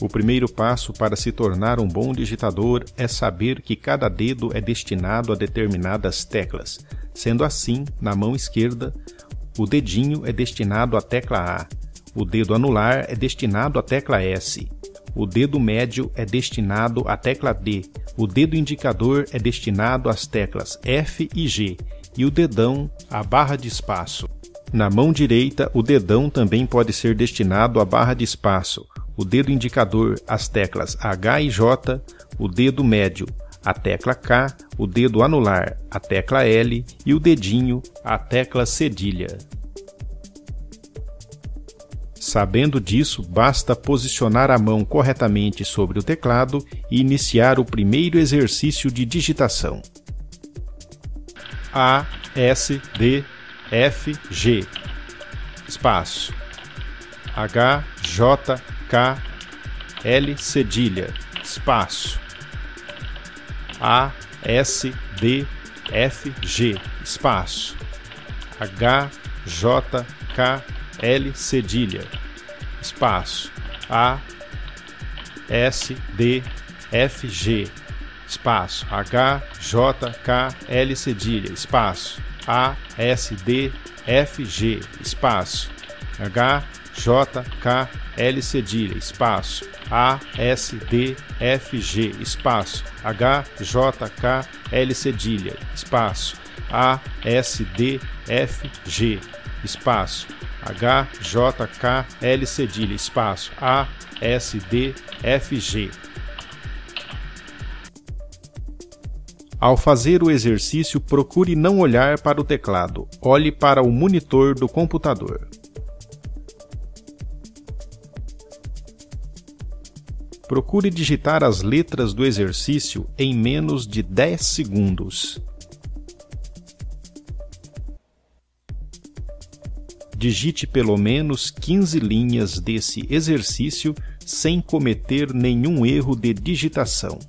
O primeiro passo para se tornar um bom digitador é saber que cada dedo é destinado a determinadas teclas. Sendo assim, na mão esquerda, o dedinho é destinado à tecla A, o dedo anular é destinado à tecla S, o dedo médio é destinado à tecla D, o dedo indicador é destinado às teclas F e G. E o dedão à barra de espaço. Na mão direita, o dedão também pode ser destinado à barra de espaço, o dedo indicador às teclas H e J, o dedo médio a tecla K, o dedo anular a tecla L e o dedinho a tecla cedilha. Sabendo disso, basta posicionar a mão corretamente sobre o teclado e iniciar o primeiro exercício de digitação. A, S, D, F, G. Espaço. H, J, K, L, cedilha. Espaço. A, S, D, F, G. Espaço. H, J, K, L cedilha, espaço, A, S, D, F, G, espaço, H, J, K, L cedilha, espaço, A, S, D, F, G, espaço, H, J, K, L cedilha, espaço, A, S, D, F, G, espaço, H, J, K, L cedilha, espaço, A, S, D, F, G, espaço, H, J, K, L cedilha, espaço, A, S, D, F, G. Ao fazer o exercício, procure não olhar para o teclado, olhe para o monitor do computador. Procure digitar as letras do exercício em menos de 10 segundos. digite pelo menos 15 linhas desse exercício sem cometer nenhum erro de digitação.